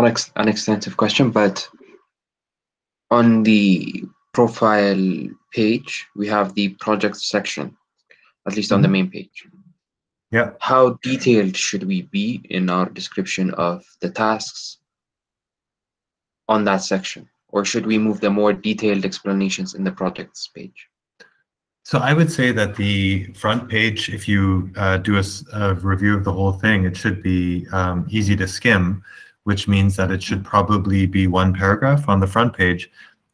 not ex- an extensive question, but on the profile page, we have the project section, at least on the main page. Yeah. How detailed should we be in our description of the tasks on that section? Or should we move the more detailed explanations in the projects page? So I would say that the front page, if you uh, do a, a, review of the whole thing, it should be um, easy to skim, which means that it should probably be one paragraph on the front page,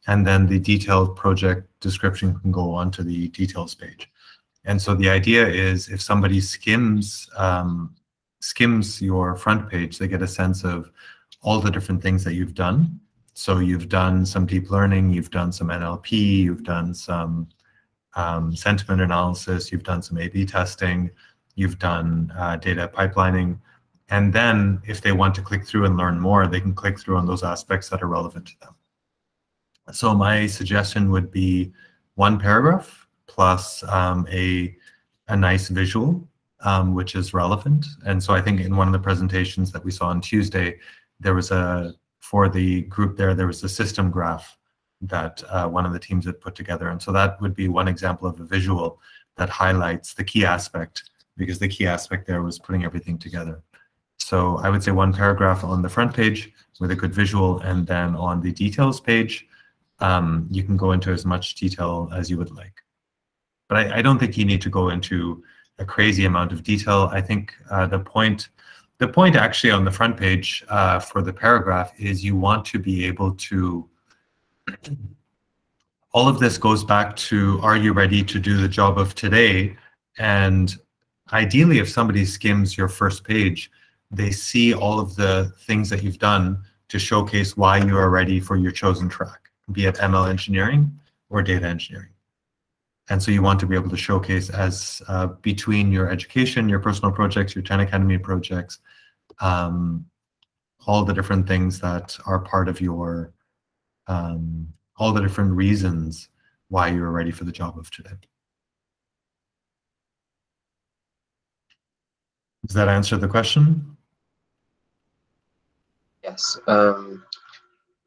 and then the detailed project description can go onto the details page. And so the idea is if somebody skims um, skims your front page, they get a sense of all the different things that you've done. So you've done some deep learning, you've done some NLP, you've done some um, sentiment analysis, you've done some A/B testing, you've done uh, data pipelining, and then if they want to click through and learn more, they can click through on those aspects that are relevant to them. So my suggestion would be one paragraph plus um, a, a nice visual, um, which is relevant. And so I think in one of the presentations that we saw on Tuesday, there was a, for the group there, there was a system graph that uh, one of the teams had put together. And so that would be one example of a visual that highlights the key aspect, because the key aspect there was putting everything together. So I would say one paragraph on the front page with a good visual, and then on the details page, um, you can go into as much detail as you would like. But I, I, don't think you need to go into a crazy amount of detail. I think uh, the point, the point actually on the front page uh, for the paragraph is you want to be able to. all of this goes back to are you ready to do the job of today? And ideally, if somebody skims your first page, they see all of the things that you've done to showcase why you are ready for your chosen track, be it ML engineering or data engineering. And so you want to be able to showcase as uh, between your education, your personal projects, your 10 Academy projects, um, all the different things that are part of your, um, all the different reasons why you're ready for the job of today. Does that answer the question? Yes. Um,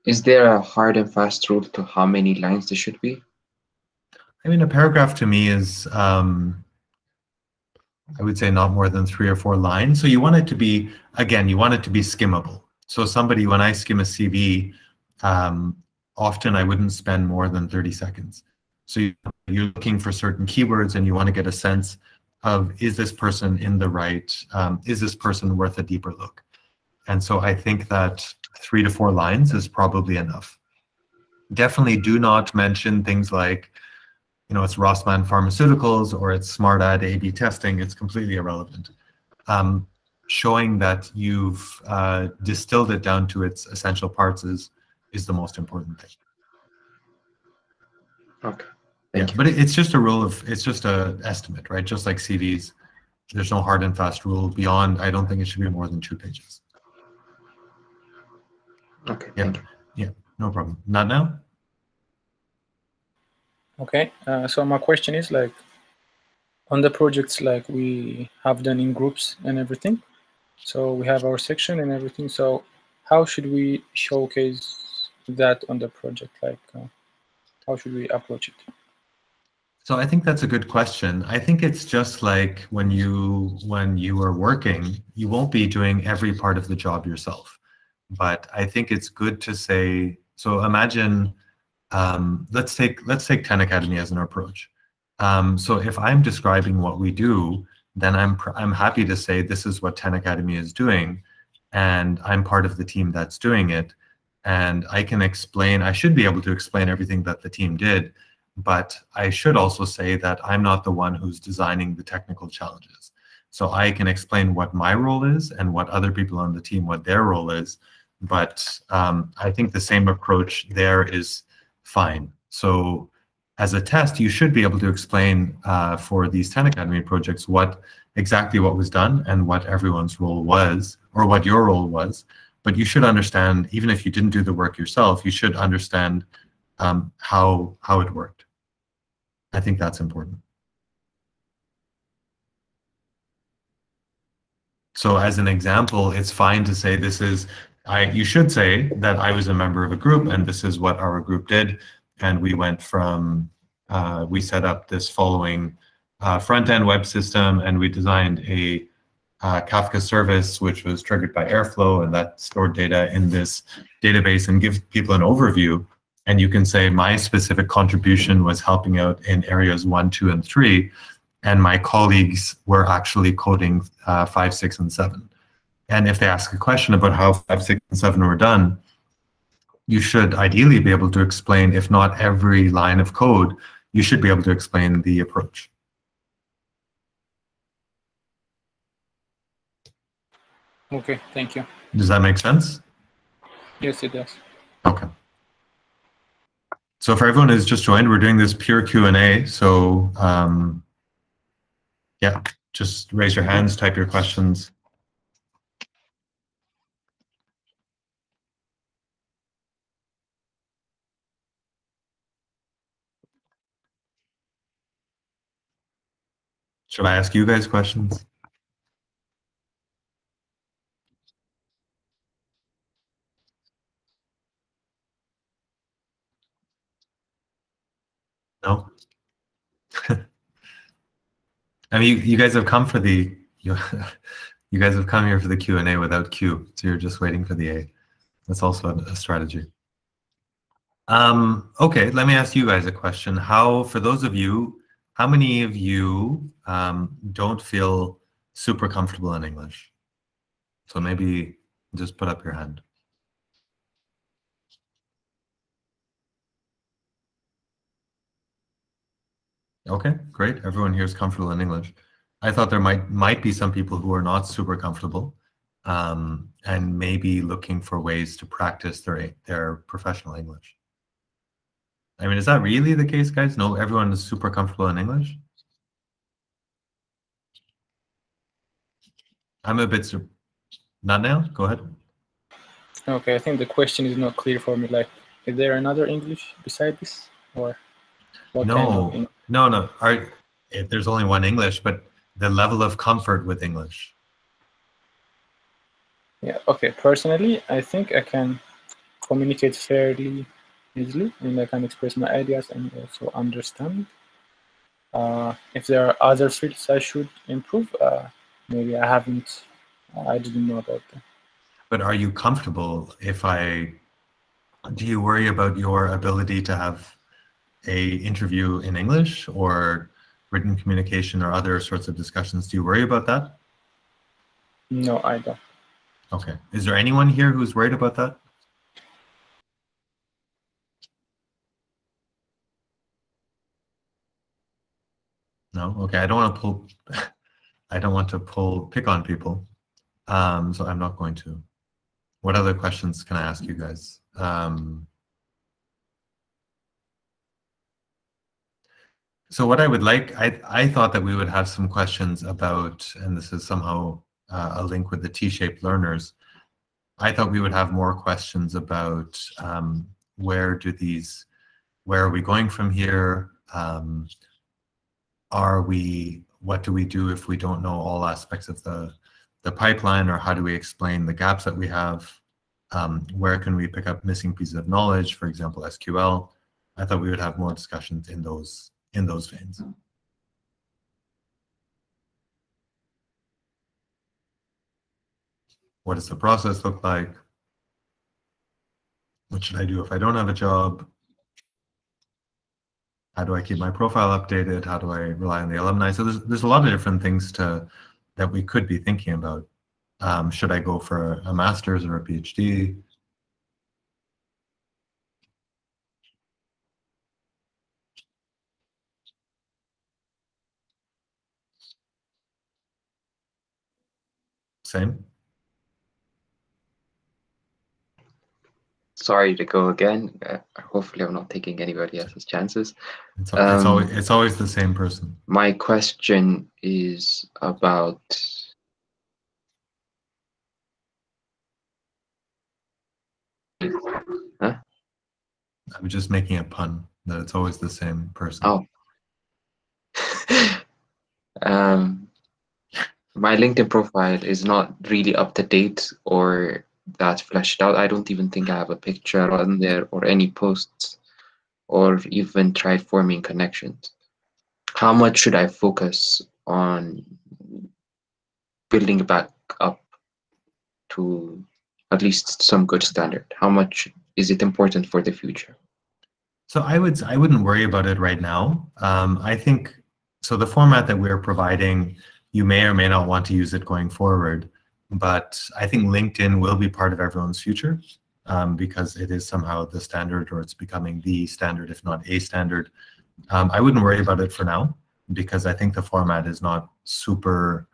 is there a hard and fast rule to how many lines there should be? I mean, a paragraph to me is, um, I would say, not more than three or four lines. So you want it to be, again, you want it to be skimmable. So somebody, when I skim a CV, um, often I wouldn't spend more than 30 seconds. So you're looking for certain keywords and you want to get a sense of, is this person in the right, um, is this person worth a deeper look? And so I think that three to four lines is probably enough. Definitely do not mention things like, you know, it's Rossmann Pharmaceuticals or it's SmartAd A/B testing, it's completely irrelevant. Um, showing that you've uh, distilled it down to its essential parts is is the most important thing. Okay. Thank yeah, you. but it, it's just a rule of it's just a estimate, right? Just like CVs, there's no hard and fast rule beyond. I don't think it should be more than two pages. Okay. Yeah. Yeah. No problem. Not now. Okay, uh, so my question is like, on the projects like we have done in groups and everything, so we have our section and everything. So how should we showcase that on the project? Like, uh, how should we approach it? So I think that's a good question. I think it's just like when you when you are working, you won't be doing every part of the job yourself. But I think it's good to say. So imagine um, let's take let's take 10 Academy as an approach. Um, so if I'm describing what we do, then I'm I'm happy to say this is what 10 Academy is doing, and I'm part of the team that's doing it, and I can explain. I should be able to explain everything that the team did, but I should also say that I'm not the one who's designing the technical challenges. So I can explain what my role is and what other people on the team what their role is, but um, I think the same approach there is fine. So as a test, you should be able to explain uh, for these 10 Academy projects what exactly what was done and what everyone's role was, or what your role was. But you should understand, even if you didn't do the work yourself, you should understand um, how how it worked. I think that's important. So as an example, it's fine to say this is I, you should say that I was a member of a group and this is what our group did. And we went from, uh, we set up this following uh, front-end web system and we designed a uh, Kafka service, which was triggered by Airflow and that stored data in this database and give people an overview. And you can say my specific contribution was helping out in areas one, two, and three. And my colleagues were actually coding uh, five, six, and seven. And if they ask a question about how five, six, and seven were done, you should ideally be able to explain, if not every line of code, you should be able to explain the approach. Okay, thank you. Does that make sense? Yes, it does. Okay. So for everyone who's just joined, we're doing this pure Q&A. So um, yeah, just raise your hands, type your questions. Should I ask you guys questions? No? I mean, you, you guys have come for the, you, you guys have come here for the Q&A without Q, so you're just waiting for the A. That's also a, a strategy. Um, okay, let me ask you guys a question. How, for those of you, how many of you um, don't feel super comfortable in English? So maybe just put up your hand. Okay, great. Everyone here is comfortable in English. I thought there might might be some people who are not super comfortable um, and maybe looking for ways to practice their their professional English. I mean, is that really the case, guys? No, everyone is super comfortable in English. I'm a bit not now. Go ahead. Okay, I think the question is not clear for me. Like, is there another English beside this, or what no, kind of no, no. Are, there's only one English, but the level of comfort with English. Yeah. Okay. Personally, I think I can communicate fairly easily, and I can express my ideas and also understand. Uh, if there are other fields I should improve, uh, maybe I haven't. I didn't know about them. But are you comfortable if I? Do you worry about your ability to have a interview in English or written communication or other sorts of discussions? Do you worry about that? No, I don't. Okay. Is there anyone here who's worried about that? No? Okay, I don't want to pull I don't want to pull pick on people. Um, so I'm not going to. What other questions can I ask you guys? Um, So what I would like, I, I thought that we would have some questions about, and this is somehow uh, a link with the T-shaped learners. I thought we would have more questions about um, where do these, where are we going from here? Um, are we, what do we do if we don't know all aspects of the, the pipeline or how do we explain the gaps that we have? Um, where can we pick up missing pieces of knowledge, for example, SQL? I thought we would have more discussions in those in those veins. What does the process look like? What should I do if I don't have a job? How do I keep my profile updated? How do I rely on the alumni? So there's, there's a lot of different things to that we could be thinking about. Um, should I go for a, a master's or a PhD? Same. Sorry to go again. Uh, hopefully, I'm not taking anybody else's chances. It's, um, it's, always, it's always the same person. My question is about Huh? I'm just making a pun that it's always the same person. Oh. um, my LinkedIn profile is not really up to date or that fleshed out. I don't even think I have a picture on there or any posts or even try forming connections. How much should I focus on building back up to at least some good standard? How much is it important for the future? So I would I wouldn't worry about it right now. Um, I think so. The format that we're providing, you may or may not want to use it going forward, but I think LinkedIn will be part of everyone's future um, because it is somehow the standard, or it's becoming the standard, if not a standard. Um, I wouldn't worry about it for now because I think the format is not super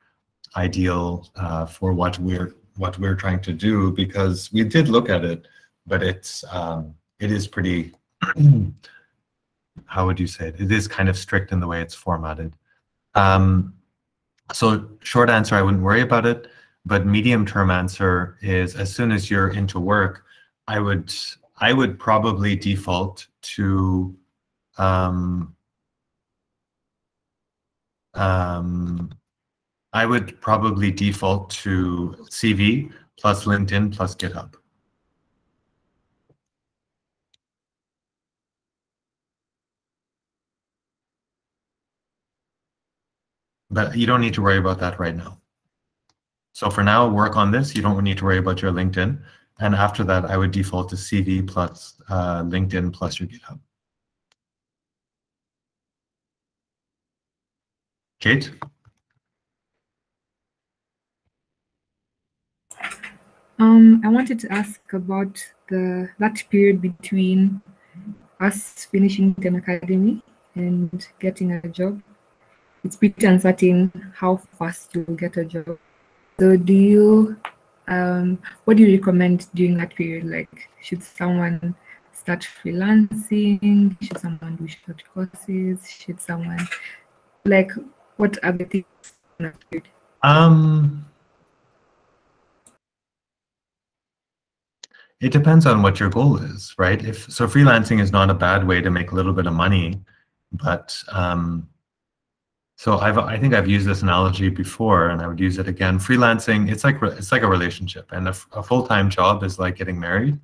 ideal uh, for what we're what we're trying to do because we did look at it, but it's um, it is pretty how would you say it? It is kind of strict in the way it's formatted. Um, so short answer, I wouldn't worry about it. But medium term answer is as soon as you're into work, I would I would probably default to um, um, I would probably default to CV plus LinkedIn plus GitHub. But you don't need to worry about that right now. So for now, work on this. You don't need to worry about your LinkedIn. And after that, I would default to CV plus uh, LinkedIn plus your GitHub. Kate? Um, I wanted to ask about the that period between us finishing the academy and getting a job. It's pretty uncertain how fast you'll get a job. So do you, um, what do you recommend during that period? Like, should someone start freelancing? Should someone do short courses? Should someone, like, what are the things? Um, it depends on what your goal is, right? If so, freelancing is not a bad way to make a little bit of money, but um, so I've I think I've used this analogy before, and I would use it again. Freelancing, it's like it's like a relationship, and a, a full time job is like getting married.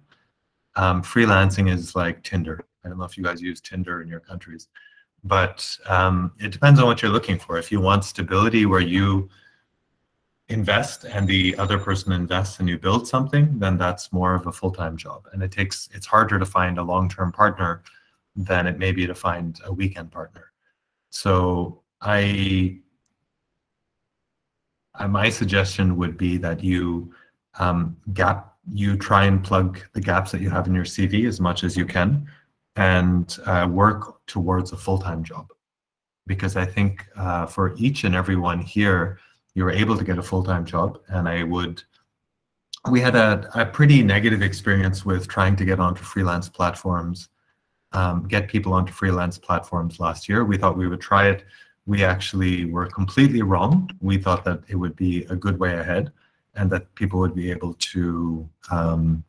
Um, freelancing is like Tinder. I don't know if you guys use Tinder in your countries, but um, it depends on what you're looking for. If you want stability, where you invest and the other person invests and you build something, then that's more of a full time job, and it takes it's harder to find a long term partner than it may be to find a weekend partner. So I, uh, my suggestion would be that you um, gap, you try and plug the gaps that you have in your CV as much as you can, and uh, work towards a full-time job. Because I think uh, for each and every one here, you were able to get a full-time job, and I would. We had a, a pretty negative experience with trying to get onto freelance platforms, um, get people onto freelance platforms last year. We thought we would try it we actually were completely wrong. We thought that it would be a good way ahead and that people would be able to um,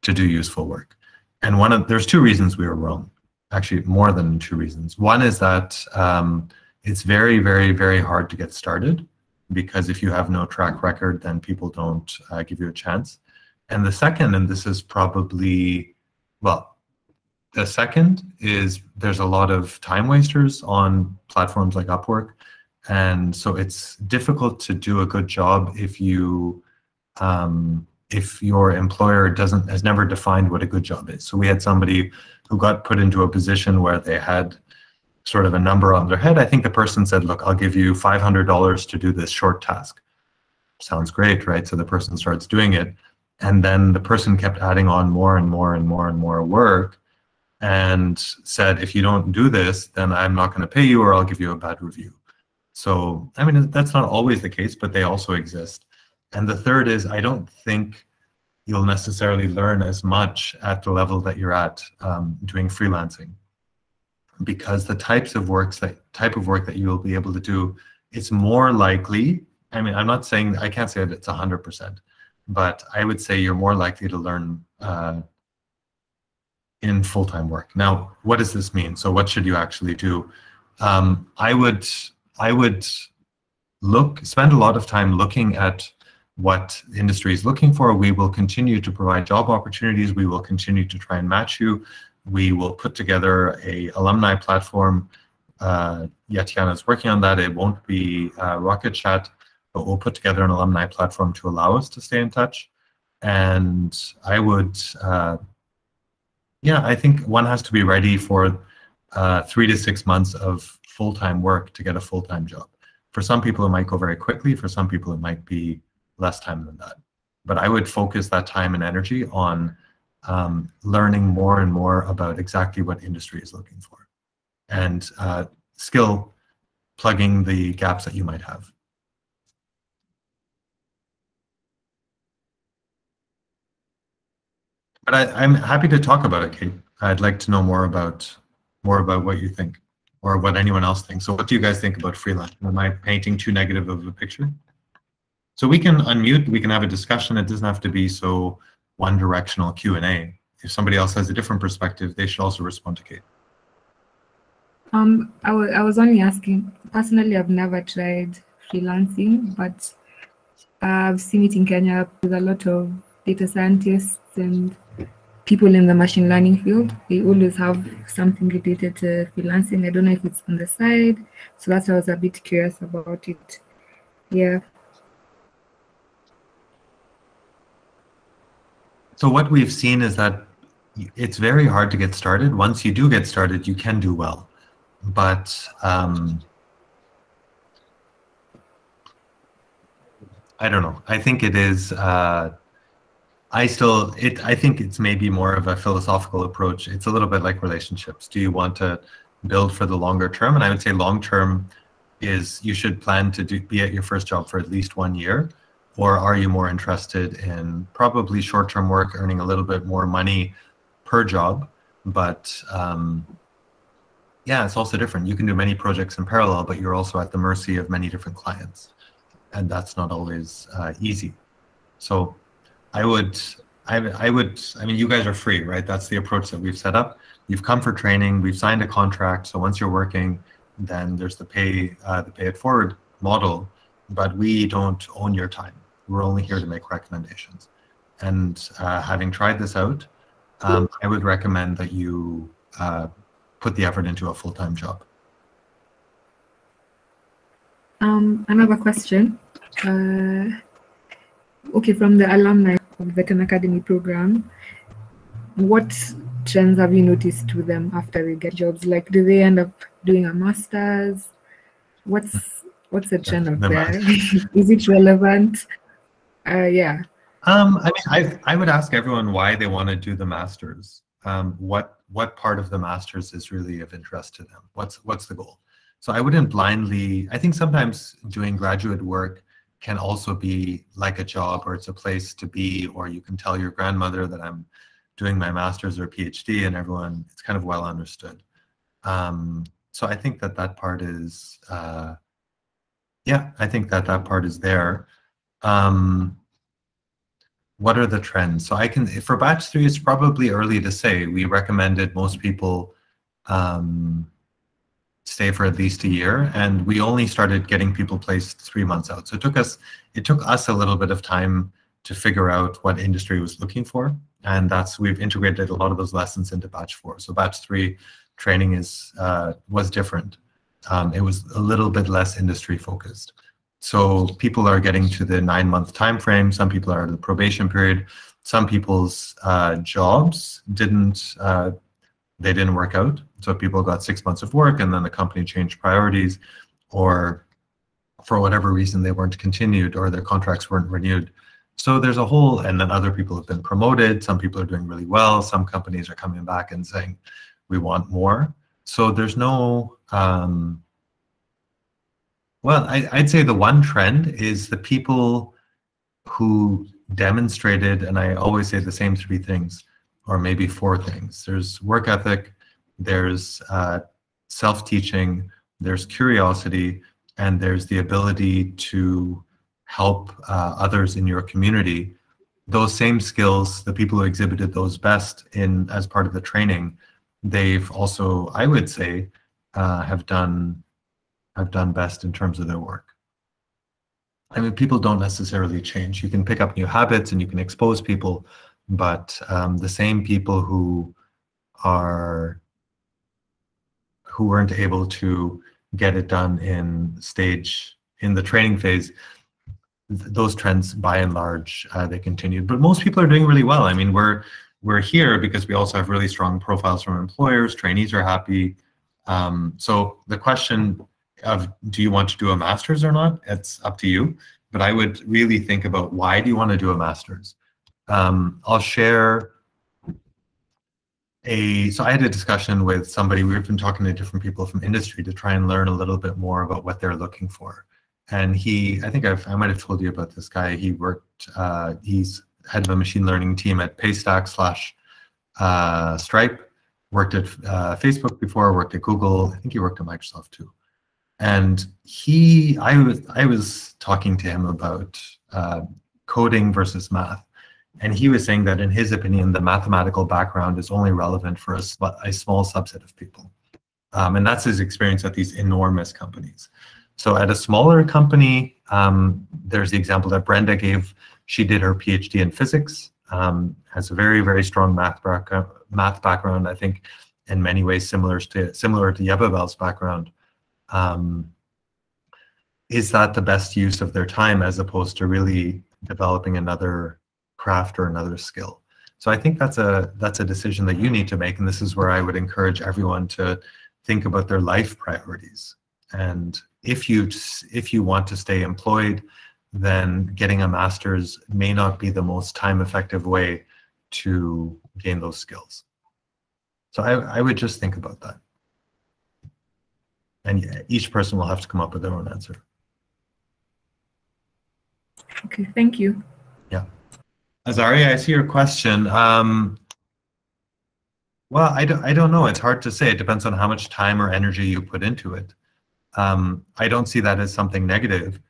to do useful work. And one of there's two reasons we were wrong. Actually, more than two reasons. One is that um, it's very, very, very hard to get started because if you have no track record, then people don't uh, give you a chance. And the second, and this is probably, well, the second is there's a lot of time wasters on platforms like Upwork. And so it's difficult to do a good job if you um, if your employer doesn't has never defined what a good job is. So we had somebody who got put into a position where they had sort of a number on their head. I think the person said, look, I'll give you $500 to do this short task. Sounds great, right? So the person starts doing it. And then the person kept adding on more and more and more and more work and said, if you don't do this, then I'm not going to pay you or I'll give you a bad review. So, I mean, that's not always the case, but they also exist. And the third is, I don't think you'll necessarily learn as much at the level that you're at um, doing freelancing because the types of works that type of work that you will be able to do it's more likely i mean i'm not saying i can't say that it's 100% but i would say you're more likely to learn uh, in full-time work. Now, what does this mean? So what should you actually do? Um, I would I would look spend a lot of time looking at what industry is looking for. We will continue to provide job opportunities. We will continue to try and match you. We will put together a alumni platform. Uh, Yatiana is working on that. It won't be uh, Rocket Chat, but we'll put together an alumni platform to allow us to stay in touch. And I would, uh, yeah, I think one has to be ready for uh, three to six months of full-time work to get a full-time job. For some people, it might go very quickly. For some people, it might be less time than that. But I would focus that time and energy on um, learning more and more about exactly what industry is looking for and uh, skill plugging the gaps that you might have. But I, am happy to talk about it, Kate. I'd like to know more about more about what you think or what anyone else thinks. So what do you guys think about freelance? Am I painting too negative of a picture? So we can unmute, we can have a discussion. It doesn't have to be so one directional Q&A. If somebody else has a different perspective, they should also respond to Kate. Um, I, I was only asking, personally, I've never tried freelancing, but I've seen it in Kenya with a lot of data scientists and people in the machine learning field. They always have something related to freelancing. I don't know if it's on the side. So that's why I was a bit curious about it. Yeah. So what we've seen is that it's very hard to get started. Once you do get started, you can do well. But um, I don't know. I think it is. Uh, I still, it. I think it's maybe more of a philosophical approach. It's a little bit like relationships. Do you want to build for the longer term? And I would say long term is you should plan to do, be at your first job for at least one year or are you more interested in probably short-term work, earning a little bit more money per job? But um, yeah, it's also different. You can do many projects in parallel, but you're also at the mercy of many different clients. And that's not always uh, easy. So I would, I, I would, I mean, you guys are free, right? That's the approach that we've set up. You've come for training, we've signed a contract. So once you're working, then there's the pay, uh, the pay it forward model, but we don't own your time. We're only here to make recommendations. And uh, having tried this out, um, I would recommend that you uh, put the effort into a full-time job. Um, another question. Uh, okay, from the alumni of the 10 Academy program, what trends have you noticed to them after they get jobs? Like, do they end up doing a master's? What's what's the trend out the there? Is it relevant? Uh, yeah. Um, I mean, I I would ask everyone why they want to do the masters. Um, what what part of the masters is really of interest to them? What's what's the goal? So I wouldn't blindly. I think sometimes doing graduate work can also be like a job, or it's a place to be, or you can tell your grandmother that I'm doing my master's or PhD, and everyone it's kind of well understood. Um, so I think that that part is, uh, yeah, I think that that part is there. Um, what are the trends? So I can, for batch three, it's probably early to say. We recommended most people um, stay for at least a year, and we only started getting people placed three months out. So it took us, it took us a little bit of time to figure out what industry was looking for, and that's we've integrated a lot of those lessons into batch four. So batch three training is uh, was different. Um, it was a little bit less industry focused. So people are getting to the nine month time frame. Some people are in the probation period. Some people's uh, jobs didn't uh, they didn't work out. So people got six months of work and then the company changed priorities, or for whatever reason they weren't continued or their contracts weren't renewed. So there's a whole, and then other people have been promoted. Some people are doing really well. Some companies are coming back and saying, we want more. So there's no um, well, I, would say the one trend is the people who demonstrated, and I always say the same three things, or maybe four things. There's work ethic, there's uh, self-teaching, there's curiosity, and there's the ability to help uh, others in your community. Those same skills, the people who exhibited those best in as part of the training, they've also, I would say, uh, have done have done best in terms of their work. I mean, people don't necessarily change. You can pick up new habits and you can expose people, but um, the same people who are who weren't able to get it done in stage in the training phase, th those trends by and large uh, they continued. But most people are doing really well. I mean, we're we're here because we also have really strong profiles from employers. Trainees are happy. Um, so the question of do you want to do a master's or not? It's up to you. But I would really think about why do you want to do a master's? Um, I'll share a, so I had a discussion with somebody, we've been talking to different people from industry to try and learn a little bit more about what they're looking for. And he, I think I've, I might have told you about this guy. He worked, uh, he's head of a machine learning team at Paystack slash uh, Stripe, worked at uh, Facebook before, worked at Google. I think he worked at Microsoft too. And he, I was, I was talking to him about uh, coding versus math. And he was saying that in his opinion, the mathematical background is only relevant for a, a small subset of people. Um, and that's his experience at these enormous companies. So at a smaller company, um, there's the example that Brenda gave. She did her PhD in physics, um, has a very, very strong math, math background, I think in many ways similar to, similar to Yebabel's background um, is that the best use of their time as opposed to really developing another craft or another skill? So I think that's a that's a decision that you need to make, and this is where I would encourage everyone to think about their life priorities. And if you if you want to stay employed, then getting a master's may not be the most time effective way to gain those skills. So I, I would just think about that and each person will have to come up with their own answer. Okay, thank you. Yeah. Azaria, I see your question. Um, well, I don't, I don't know. It's hard to say. It depends on how much time or energy you put into it. Um, I don't see that as something negative.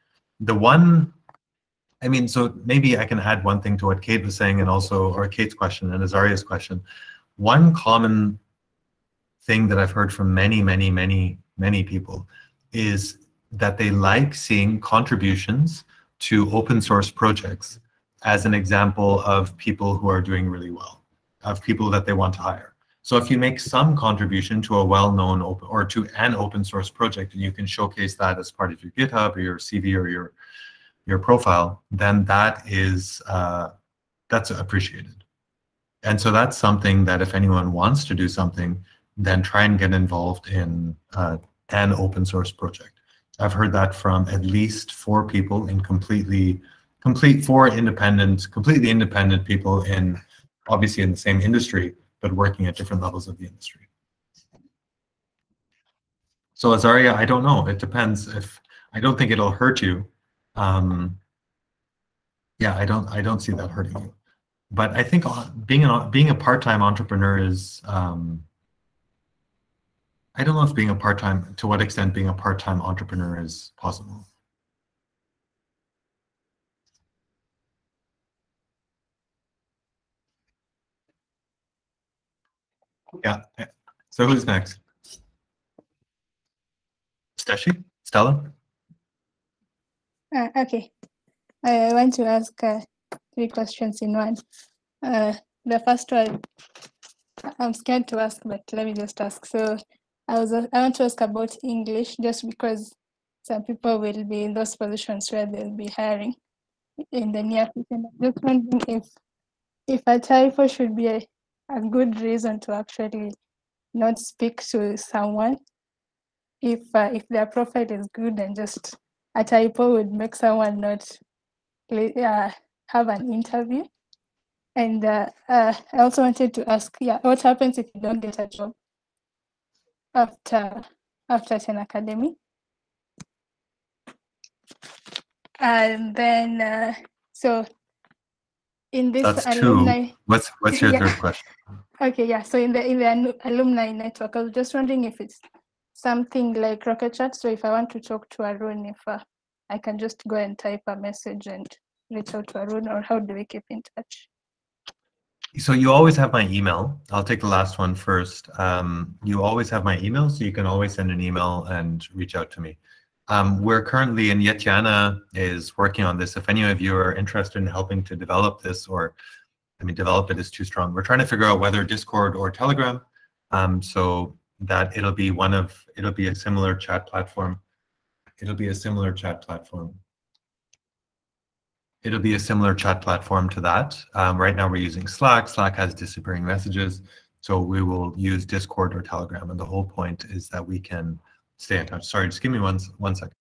The one, I mean, so maybe I can add one thing to what Kate was saying and also, or Kate's question and Azaria's question. One common thing that I've heard from many, many, many many people, is that they like seeing contributions to open source projects as an example of people who are doing really well, of people that they want to hire. So if you make some contribution to a well-known open or to an open source project and you can showcase that as part of your GitHub or your CV or your your profile, then that is uh, that's appreciated. And so that's something that if anyone wants to do something, then try and get involved in uh, an open source project. I've heard that from at least four people in completely, complete four independent, completely independent people in obviously in the same industry, but working at different levels of the industry. So Azaria, I don't know. It depends. If I don't think it'll hurt you. Um, yeah, I don't. I don't see that hurting you. But I think being a being a part-time entrepreneur is um, I don't know if being a part-time, to what extent being a part-time entrepreneur is possible. Yeah. So who's next? Steshi? Stella? Uh, okay. I want to ask uh, three questions in one. Uh, the first one, I'm scared to ask, but let me just ask. So I was I want to ask about English just because some people will be in those positions where they'll be hiring in the near future. I'm just wondering if if a typo should be a, good reason to actually not speak to someone. If uh, if their profile is good and just a typo would make someone not uh, have an interview. And uh, uh, I also wanted to ask, yeah, what happens if you don't get a job? after after Ten Academy. And then uh, so in this That's alumni two. What's what's your yeah. third question? Okay, yeah. So in the in the alumni network, I was just wondering if it's something like Rocket Chat. So if I want to talk to Arun, if uh, I can just go and type a message and reach out to Arun, or how do we keep in touch? So you always have my email. I'll take the last one first. Um, you always have my email, so you can always send an email and reach out to me. Um, we're currently, and Yetiana is working on this. If any of you are interested in helping to develop this, or I mean, develop it is too strong. We're trying to figure out whether Discord or Telegram, um, so that it'll be one of, it'll be a similar chat platform. It'll be a similar chat platform. It'll be a similar chat platform to that. Um, right now we're using Slack. Slack has disappearing messages. So we will use Discord or Telegram. And the whole point is that we can stay in touch. Sorry, just give me one, one second.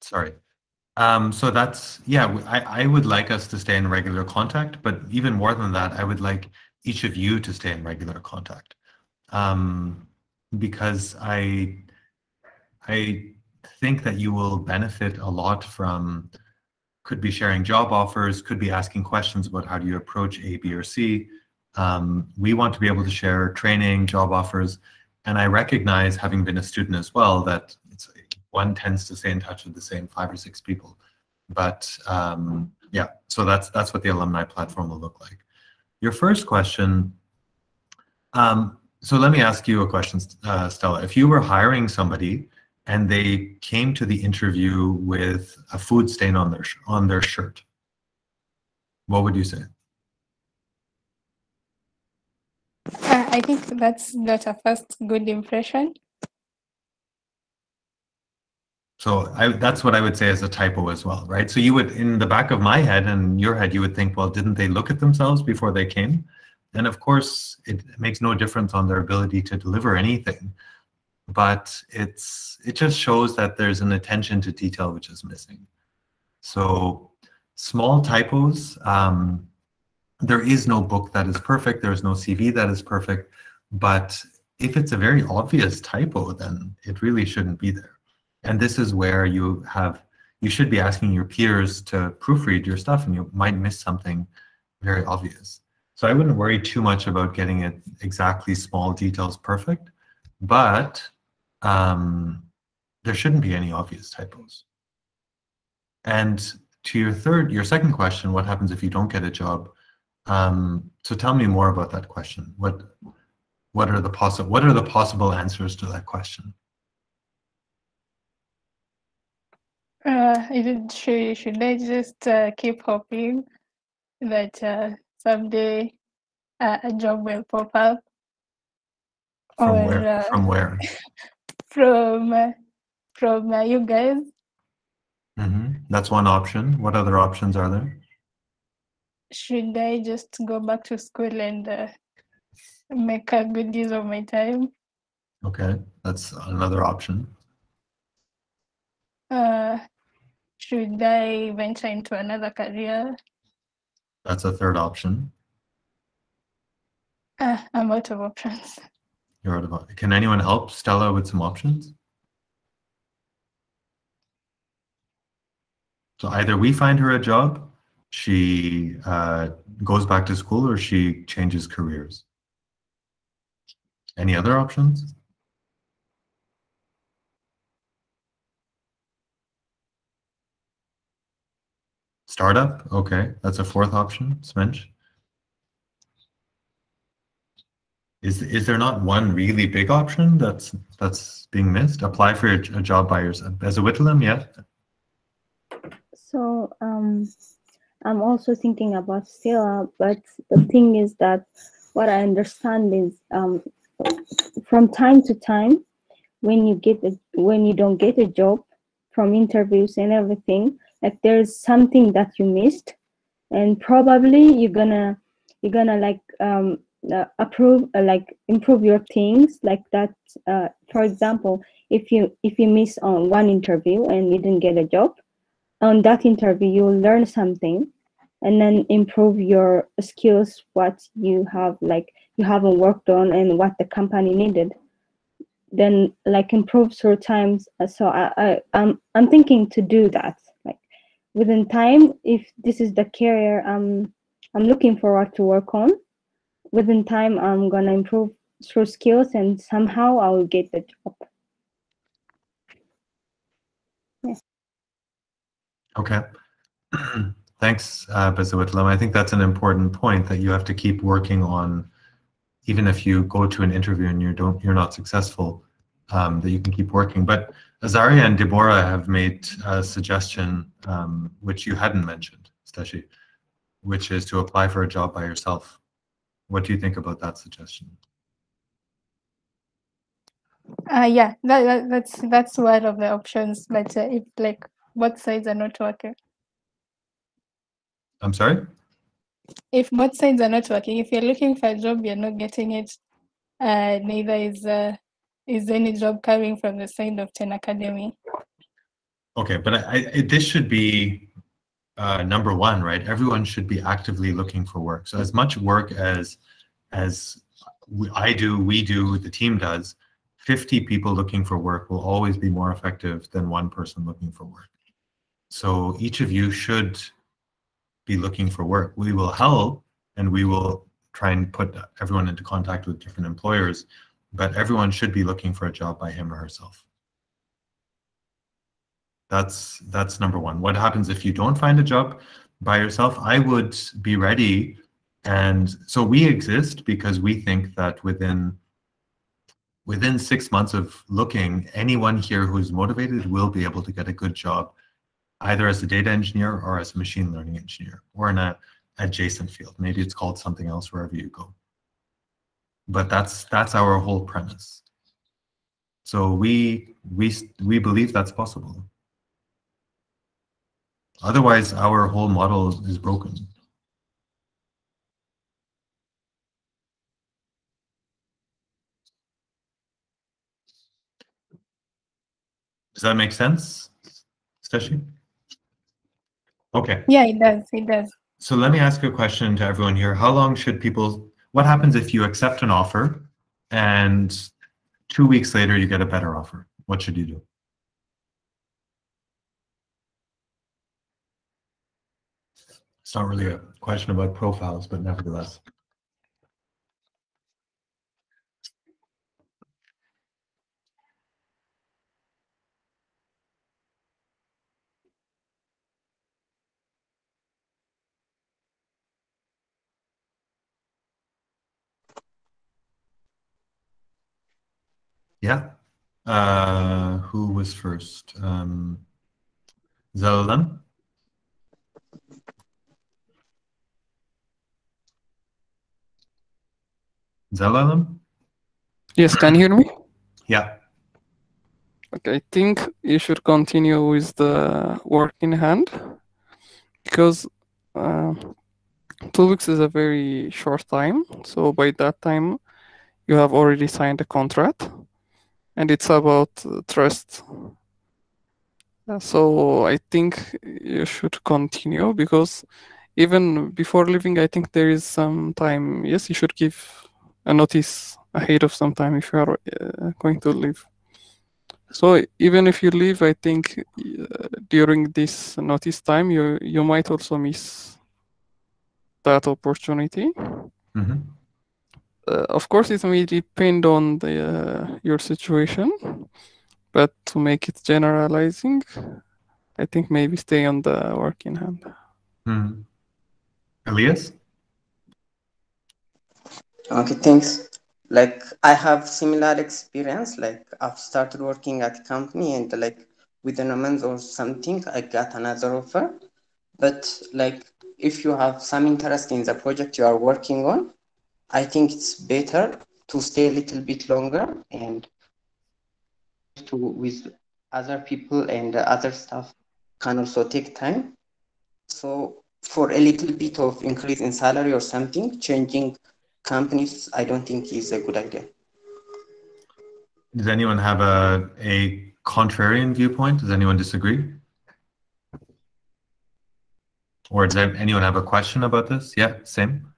Sorry. Um, so that's, yeah, I, I would like us to stay in regular contact, but even more than that, I would like each of you to stay in regular contact. Um, because I, I think that you will benefit a lot from, could be sharing job offers, could be asking questions about how do you approach A, B, or C. Um, we want to be able to share training, job offers, and I recognize, having been a student as well, that one tends to stay in touch with the same five or six people. But um, yeah, so that's that's what the alumni platform will look like. Your first question. Um, so let me ask you a question, uh, Stella. If you were hiring somebody and they came to the interview with a food stain on their on their shirt, what would you say? Uh, I think that's not a first good impression. So I, that's what I would say as a typo as well, right? So you would, in the back of my head and your head, you would think, well, didn't they look at themselves before they came? And of course, it makes no difference on their ability to deliver anything, but it's it just shows that there's an attention to detail which is missing. So small typos. Um, there is no book that is perfect. There is no CV that is perfect. But if it's a very obvious typo, then it really shouldn't be there. And this is where you have you should be asking your peers to proofread your stuff and you might miss something very obvious. So I wouldn't worry too much about getting it exactly small details perfect, but um, there shouldn't be any obvious typos. And to your third, your second question, what happens if you don't get a job? Um, so tell me more about that question. What what are the possible what are the possible answers to that question? Uh, should, should I just uh, keep hoping that uh, someday uh, a job will pop up? From or, where? Uh, from where? from uh, from uh, you guys. Mm-hmm. That's one option. What other options are there? Should I just go back to school and uh, make a good use of my time? Okay, that's another option. Uh, should I venture into another career? That's a third option. Uh, I'm out of options. You're out of options. Can anyone help Stella with some options? So either we find her a job, she uh, goes back to school, or she changes careers. Any other options? Startup, okay, that's a fourth option. Smench? Is, is there not one really big option that's that's being missed? Apply for a, a job by yourself. As a Whitlam, yeah? So um, I'm also thinking about Stella, but the thing is that what I understand is um, from time to time, when you get a, when you don't get a job from interviews and everything, like there's something that you missed and probably you're gonna you're gonna like um uh, approve uh, like improve your things like that. Uh, for example if you if you miss on one interview and you didn't get a job on that interview you'll learn something and then improve your skills what you have like you haven't worked on and what the company needed. Then like improve through times. So i, I i'm i'm thinking to do that within time, if this is the career I'm I'm looking forward to work on, within time I'm gonna improve through skills and somehow I will get the job. Okay. Thanks, uh, Bezawitlam. I think that's an important point that you have to keep working on, even if you go to an interview and you don't, you're not successful, um, that you can keep working. But Azaria and Deborah have made a suggestion um, which you hadn't mentioned, Steshi, which is to apply for a job by yourself. What do you think about that suggestion? Uh, yeah, that, that, that's that's one of the options. But uh, if like both sides are not working, I'm sorry? if both sides are not working, if you're looking for a job, you're not getting it. Uh, neither is uh, is any job coming from the side of 10 Academy. Okay, but I, I, this should be uh, number one, right? Everyone should be actively looking for work. So as much work as as I do, we do, the team does, 50 people looking for work will always be more effective than one person looking for work. So each of you should be looking for work. We will help and we will try and put everyone into contact with different employers, but everyone should be looking for a job by him or herself. That's that's number one. What happens if you don't find a job by yourself? I would be ready. And so we exist because we think that within within six months of looking, anyone here who's motivated will be able to get a good job, either as a data engineer or as a machine learning engineer, or in a adjacent field. Maybe it's called something else wherever you go. But that's that's our whole premise. So we we we believe that's possible. Otherwise, our whole model is broken. Does that make sense, Steshi? Okay. Yeah, it does. It does. So let me ask a question to everyone here. How long should people, what happens if you accept an offer and two weeks later you get a better offer? What should you do? It's not really a question about profiles, but nevertheless. Yeah. Uh, who was first? Um, Zelalem? Zelalem? Yes, can you hear me? Yeah. Okay, I think you should continue with the work in hand because uh, two weeks is a very short time. So by that time, you have already signed a contract, and it's about uh, trust. So I think you should continue because even before leaving, I think there is some time. Yes, you should give a notice ahead of some time if you are uh, going to leave. So even if you leave, I think uh, during this notice time, you you might also miss that opportunity. Mhm. Uh, of course, it may depend on the uh, your situation, but to make it generalizing, I think maybe stay on the work in hand. Mhm. Elias? Okay, thanks. Like I have similar experience. Like I've started working at a company and like within a month or something, I got another offer. But like if you have some interest in the project you are working on, I think it's better to stay a little bit longer and to with other people and other stuff can also take time. So for a little bit of increase in salary or something, changing companies, I don't think is a good idea. Does anyone have a, a contrarian viewpoint? Does anyone disagree? Or does anyone have a question about this? Yeah, same.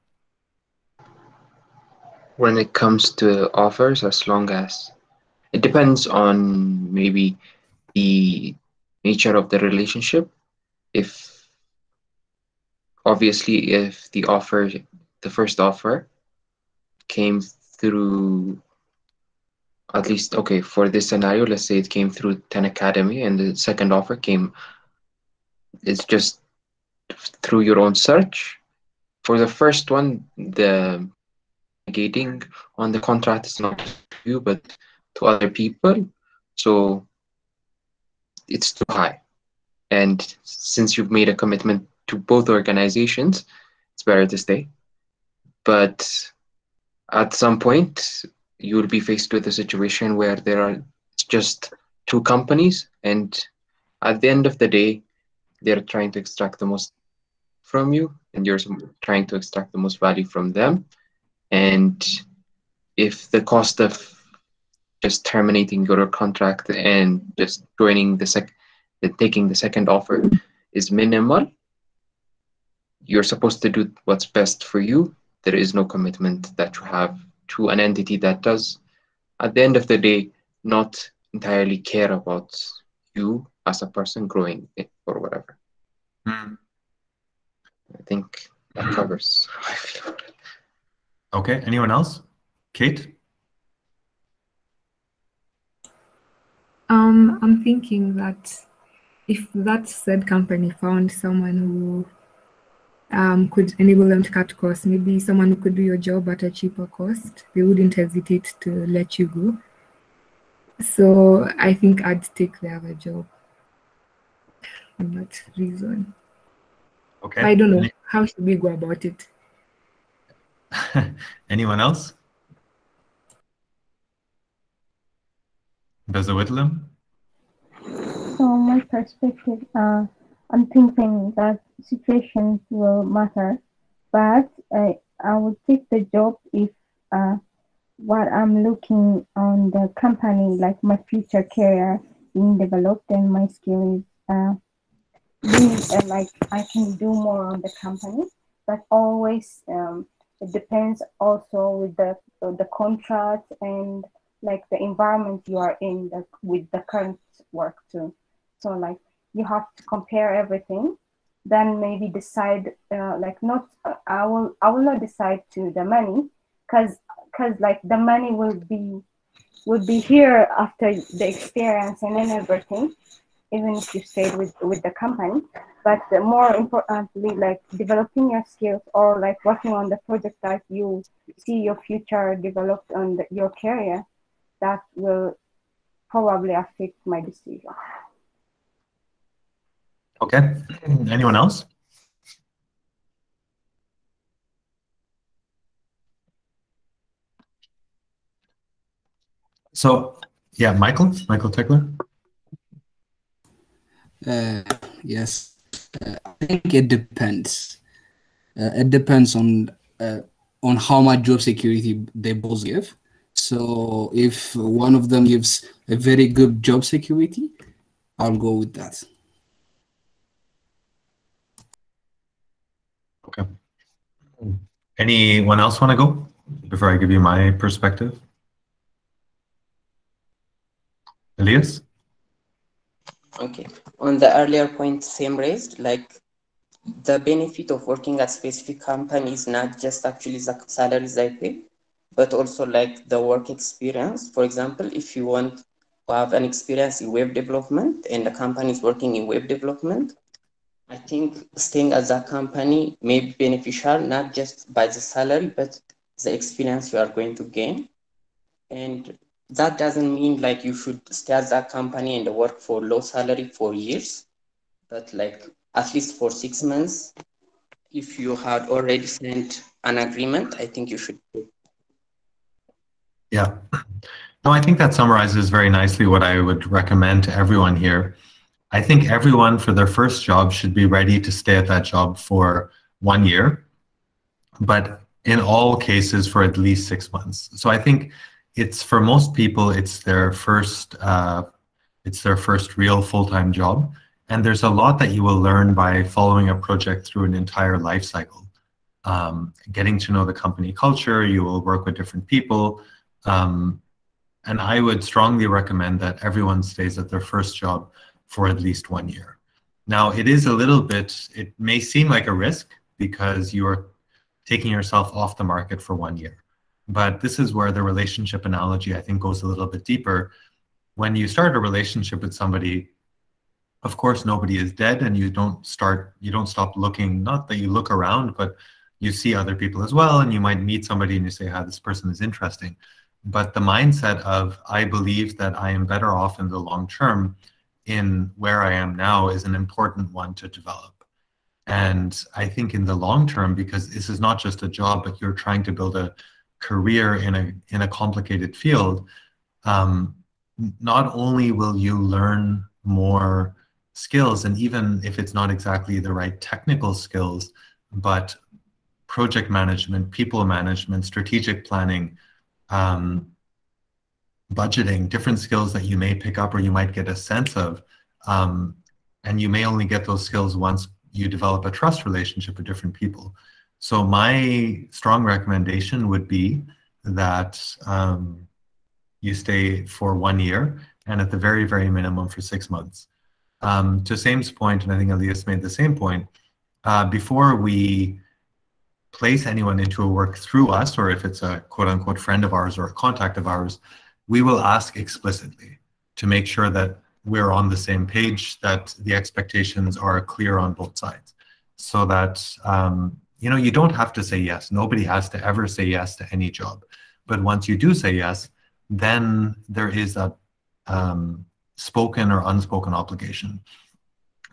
When it comes to offers as long as it depends on maybe the nature of the relationship. If obviously if the offer, the first offer came through at least okay for this scenario let's say it came through 10 academy and the second offer came it's just through your own search. For the first one the negating on the contract is not to you but to other people. So it's too high. And since you've made a commitment to both organizations it's better to stay. But at some point you'll be faced with a situation where there are just two companies and at the end of the day they're trying to extract the most from you and you're trying to extract the most value from them and if the cost of just terminating your contract and just joining the sec taking the second offer is minimal you're supposed to do what's best for you there is no commitment that you have to an entity that does, at the end of the day, not entirely care about you as a person growing it or whatever. Mm. I think that covers how I feel. Okay, anyone else? Kate? Um, I'm thinking that if that said company found someone who um, could enable them to cut costs. Maybe someone who could do your job at a cheaper cost, they wouldn't hesitate to let you go. So I think I'd take the other job for that reason. Okay. I don't know. How should we go about it? Anyone else? Beza Whitlam? From my perspective, uh, I'm thinking that situations will matter, but uh, I would take the job if uh, what I'm looking on the company, like my future career being developed and my skills, uh, being, uh, like I can do more on the company, but always um, it depends also with the the contract and like the environment you are in the, with the current work too. So like you have to compare everything then maybe decide uh, like not uh, i will i will not decide to the money because because like the money will be will be here after the experience and then everything even if you stayed with with the company but more importantly like developing your skills or like working on the project that you see your future developed on the, your career that will probably affect my decision Okay. Anyone else? So, yeah, Michael, Michael Tickler. Uh, yes, uh, I think it depends. Uh, it depends on uh, on how much job security they both give. So if one of them gives a very good job security, I'll go with that. Okay. Anyone else want to go before I give you my perspective? Elias? Okay. On the earlier point Sam raised, like the benefit of working at specific company is not just actually the salaries they pay, but also like the work experience. For example, if you want to have an experience in web development and the company is working in web development, I think staying at that company may be beneficial, not just by the salary, but the experience you are going to gain. And that doesn't mean like you should stay at that company and work for low salary for years, but like at least for six months. If you had already signed an agreement, I think you should. Yeah. No, I think that summarizes very nicely what I would recommend to everyone here. I think everyone for their first job should be ready to stay at that job for one year, but in all cases for at least six months. So I think it's for most people, it's their first, uh, it's their first real full-time job. And there's a lot that you will learn by following a project through an entire life cycle. Um, getting to know the company culture, you will work with different people. Um, and I would strongly recommend that everyone stays at their first job for at least one year. Now, it is a little bit, it may seem like a risk because you're taking yourself off the market for one year. But this is where the relationship analogy, I think, goes a little bit deeper. When you start a relationship with somebody, of course, nobody is dead, and you don't start, you don't stop looking. Not that you look around, but you see other people as well, and you might meet somebody and you say, "How this person is interesting." But the mindset of I believe that I am better off in the long term in where I am now is an important one to develop. And I think in the long term, because this is not just a job, but you're trying to build a career in a in a complicated field, um, not only will you learn more skills, and even if it's not exactly the right technical skills, but project management, people management, strategic planning, um, budgeting, different skills that you may pick up or you might get a sense of. Um, and you may only get those skills once you develop a trust relationship with different people. So my strong recommendation would be that um, you stay for one year and at the very, very minimum for six months. Um, to Saim's point, and I think Elias made the same point, uh, before we place anyone into a work through us, or if it's a quote unquote friend of ours or a contact of ours, we will ask explicitly to make sure that we're on the same page, that the expectations are clear on both sides. So that, um, you know, you don't have to say yes. Nobody has to ever say yes to any job. But once you do say yes, then there is a um, spoken or unspoken obligation.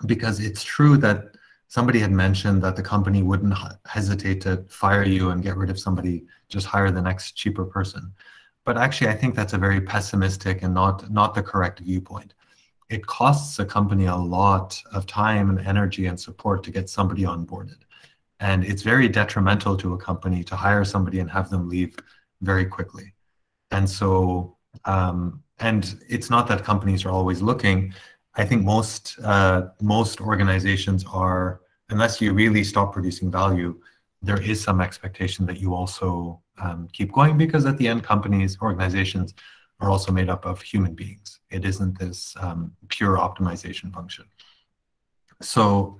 Because it's true that somebody had mentioned that the company wouldn't hesitate to fire you and get rid of somebody, just hire the next cheaper person. But actually, I think that's a very pessimistic and not, not the correct viewpoint it costs a company a lot of time and energy and support to get somebody onboarded. And it's very detrimental to a company to hire somebody and have them leave very quickly. And so, um, and it's not that companies are always looking. I think most uh, most organizations are, unless you really stop producing value, there is some expectation that you also um, keep going because at the end, companies, organizations are also made up of human beings. It isn't this um, pure optimization function. So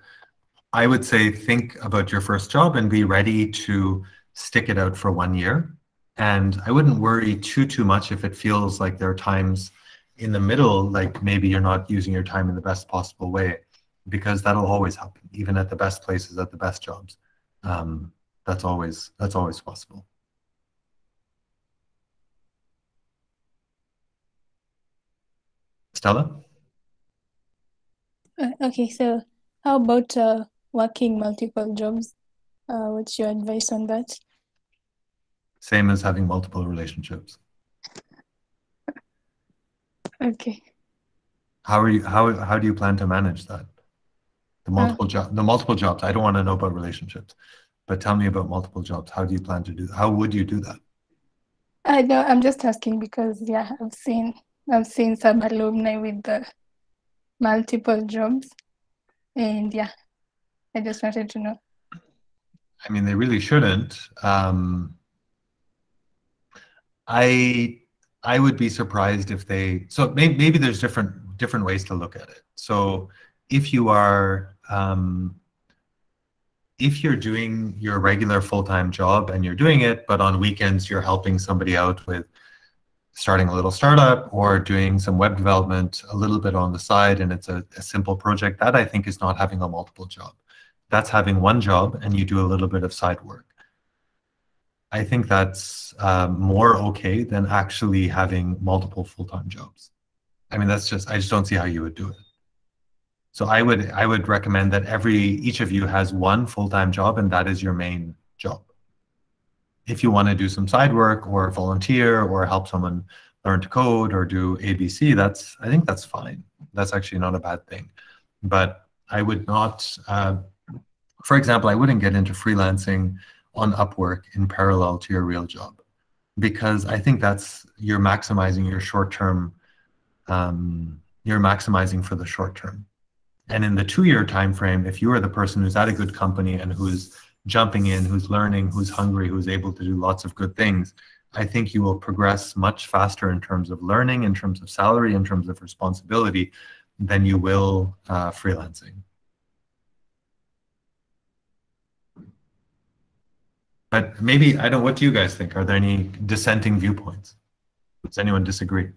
I would say think about your first job and be ready to stick it out for one year. And I wouldn't worry too, too much if it feels like there are times in the middle, like maybe you're not using your time in the best possible way, because that'll always happen, even at the best places, at the best jobs. Um, that's always that's always possible. Stella? Uh, okay, so how about uh, working multiple jobs? Uh, what's your advice on that? Same as having multiple relationships. okay. How are you? How how do you plan to manage that? The uh, multiple job, the multiple jobs. I don't want to know about relationships, but tell me about multiple jobs. How do you plan to do? How would you do that? I know. I'm just asking because yeah, I've seen I've seen some alumni with the multiple jobs. And yeah, I just wanted to know. I mean, they really shouldn't. Um, I I would be surprised if they. So maybe, maybe there's different different ways to look at it. So if you are um, if you're doing your regular full-time job and you're doing it, but on weekends you're helping somebody out with starting a little startup or doing some web development a little bit on the side and it's a, a, simple project, that I think is not having a multiple job. That's having one job and you do a little bit of side work. I think that's um, more okay than actually having multiple full-time jobs. I mean, that's just, I just don't see how you would do it. So I would, I would recommend that every, each of you has one full-time job and that is your main job if you want to do some side work or volunteer or help someone learn to code or do ABC, that's I think that's fine. That's actually not a bad thing. But I would not, uh, for example, I wouldn't get into freelancing on Upwork in parallel to your real job because I think that's you're maximizing your short-term, um, you're maximizing for the short term. And in the two-year time frame, if you are the person who's at a good company and who's jumping in, who's learning, who's hungry, who's able to do lots of good things, I think you will progress much faster in terms of learning, in terms of salary, in terms of responsibility than you will uh, freelancing. But maybe, I don't, what do you guys think? Are there any dissenting viewpoints? Does anyone disagree?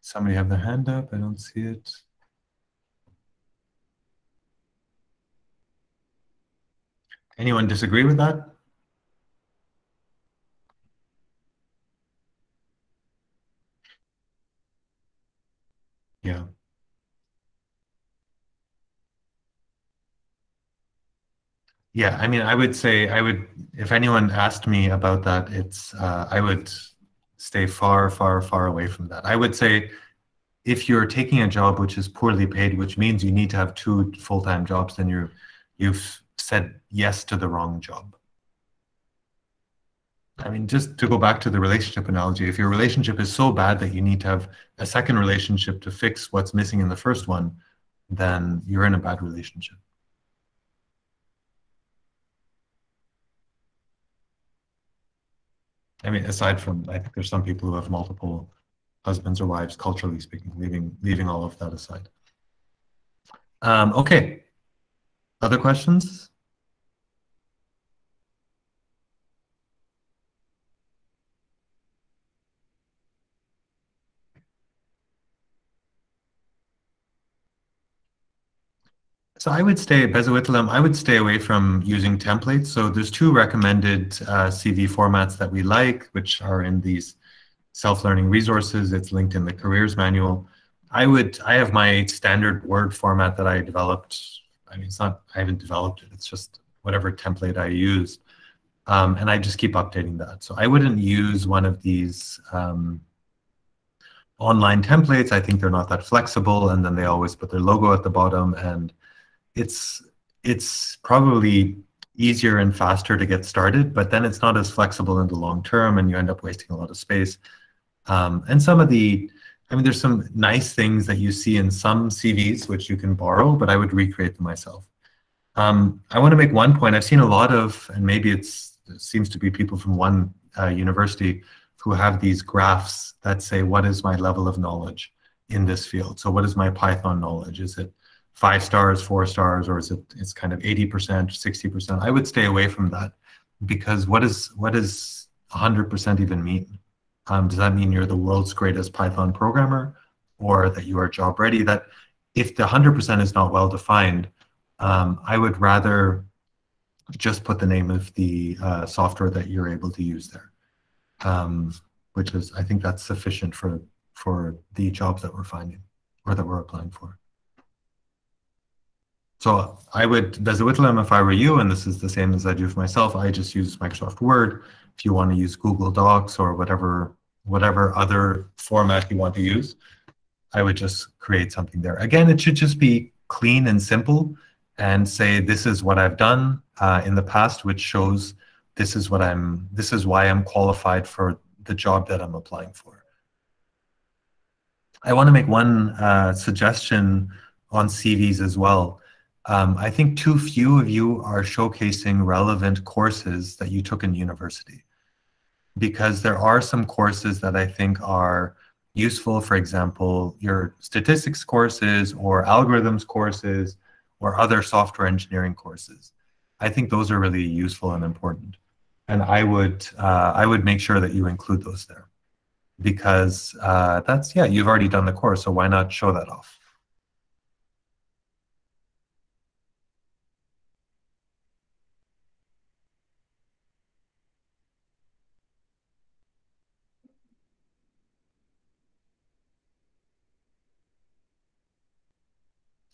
Somebody have their hand up? I don't see it. Anyone disagree with that? Yeah. Yeah, I mean, I would say I would, if anyone asked me about that, it's, uh, I would stay far, far, far away from that. I would say if you're taking a job which is poorly paid, which means you need to have two full-time jobs, then you're, you've said yes to the wrong job. I mean, just to go back to the relationship analogy, if your relationship is so bad that you need to have a second relationship to fix what's missing in the first one, then you're in a bad relationship. I mean, aside from, I think there's some people who have multiple husbands or wives, culturally speaking, leaving leaving all of that aside. Um, okay. Other questions? So I would stay, Bezawitlam, I would stay away from using templates. So there's two recommended uh, CV formats that we like, which are in these self-learning resources. It's linked in the careers manual. I would, I have my standard Word format that I developed. I mean, it's not, I haven't developed it. It's just whatever template I used. Um, and I just keep updating that. So I wouldn't use one of these um, online templates. I think they're not that flexible. And then they always put their logo at the bottom and it's it's probably easier and faster to get started, but then it's not as flexible in the long term, and you end up wasting a lot of space. Um, and some of the, I mean, there's some nice things that you see in some CVs which you can borrow, but I would recreate them myself. Um, I want to make one point. I've seen a lot of, and maybe it seems to be people from one uh, university who have these graphs that say, what is my level of knowledge in this field? So what is my Python knowledge? Is it five stars, four stars, or is it it's kind of 80%, 60%? I would stay away from that because what is what does 100% even mean? Um, does that mean you're the world's greatest Python programmer or that you are job ready? That if the 100% is not well defined, um, I would rather just put the name of the uh, software that you're able to use there, um, which is, I think that's sufficient for, for the jobs that we're finding or that we're applying for. So I would, as a Bezawitlam, if I were you, and this is the same as I do for myself, I just use Microsoft Word. If you want to use Google Docs or whatever, whatever other format you want to use, I would just create something there. Again, it should just be clean and simple and say, this is what I've done uh, in the past, which shows this is what I'm, this is why I'm qualified for the job that I'm applying for. I want to make one uh, suggestion on CVs as well. Um, I think too few of you are showcasing relevant courses that you took in university because there are some courses that I think are useful, for example, your statistics courses or algorithms courses or other software engineering courses. I think those are really useful and important. And I would, uh, I would make sure that you include those there because uh, that's, yeah, you've already done the course, so why not show that off?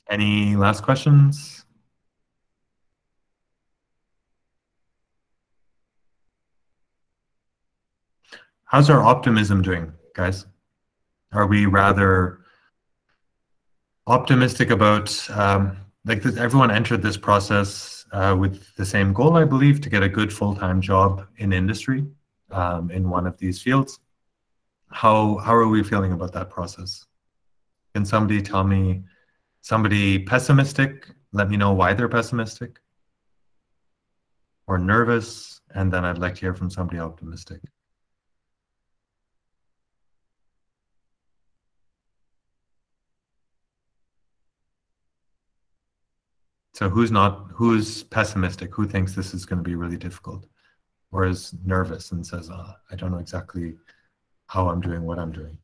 Any last questions? How's our optimism doing, guys? Are we rather optimistic about, um, like this, everyone entered this process uh, with the same goal, I believe, to get a good full-time job in industry um, in one of these fields. How, how are we feeling about that process? Can somebody tell me Somebody pessimistic, let me know why they're pessimistic. or nervous, and then I'd like to hear from somebody optimistic. So who's not, who's pessimistic? Who thinks this is going to be really difficult? Or is nervous and says, oh, I don't know exactly how I'm doing what I'm doing.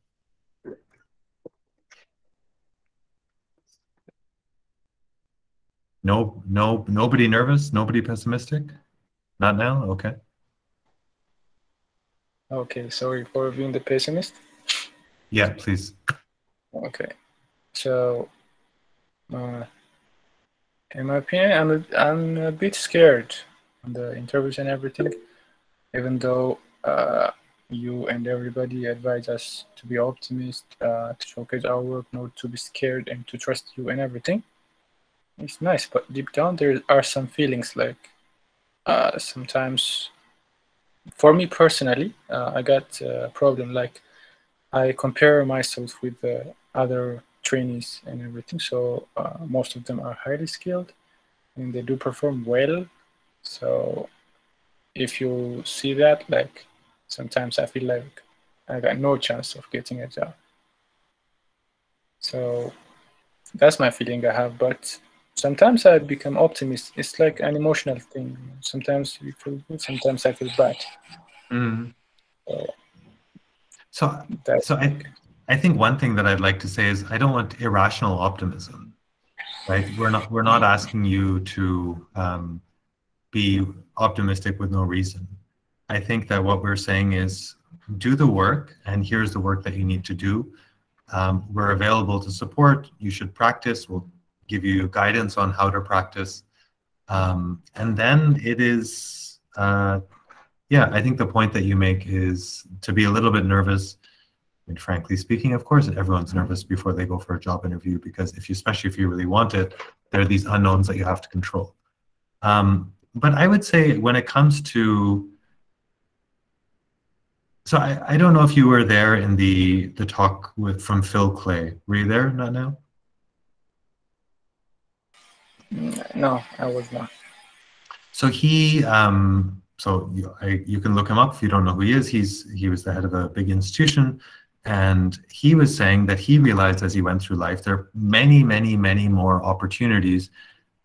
No, no, nobody nervous, nobody pessimistic? Not now? Okay. Okay, sorry for being the pessimist. Yeah, please. Okay, so uh, in my opinion, I'm a, I'm a bit scared on the interviews and everything, even though uh, you and everybody advise us to be optimist, uh, to showcase our work, not to be scared, and to trust you and everything. It's nice, but deep down there are some feelings like uh, sometimes, for me personally, uh, I got a problem like I compare myself with the other trainees and everything. So uh, most of them are highly skilled and they do perform well. So if you see that, like sometimes I feel like I got no chance of getting a job. So that's my feeling I have. But sometimes I become optimist. It's like an emotional thing. Sometimes you feel good, sometimes I feel bad. Mm. So, so, so I, I think one thing that I'd like to say is I don't want irrational optimism, right? We're not we're not asking you to um, be optimistic with no reason. I think that what we're saying is do the work, and here's the work that you need to do. Um, we're available to support. You should practice. We'll give you guidance on how to practice, um, and then it is. Uh, yeah, I think the point that you make is to be a little bit nervous and frankly speaking, of course, everyone's nervous before they go for a job interview because if you, especially if you really want it, there are these unknowns that you have to control. Um, but I would say when it comes to, so I, I don't know if you were there in the the talk with from Phil Clay. Were you there? Not now. No, I was not. So he, um, so you, I, you can look him up if you don't know who he is. He's he was the head of a big institution and he was saying that he realized as he went through life, there are many, many, many more opportunities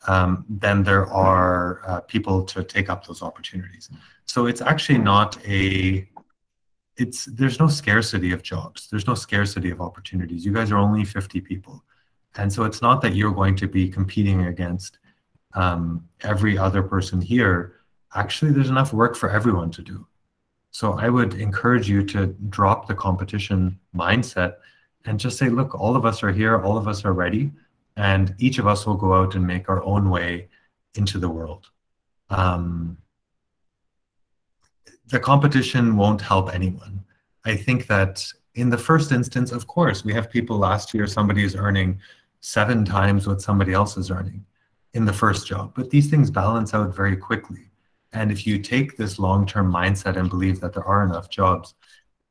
um, than there are uh, people to take up those opportunities. So it's actually not a, it's, there's no scarcity of jobs. There's no scarcity of opportunities. You guys are only 50 people. And so it's not that you're going to be competing against um, every other person here. Actually, there's enough work for everyone to do. So I would encourage you to drop the competition mindset and just say, look, all of us are here, all of us are ready, and each of us will go out and make our own way into the world. Um, the competition won't help anyone. I think that in the first instance, of course, we have people last year, somebody is earning seven times what somebody else is earning in the first job, but these things balance out very quickly. And if you take this long-term mindset and believe that there are enough jobs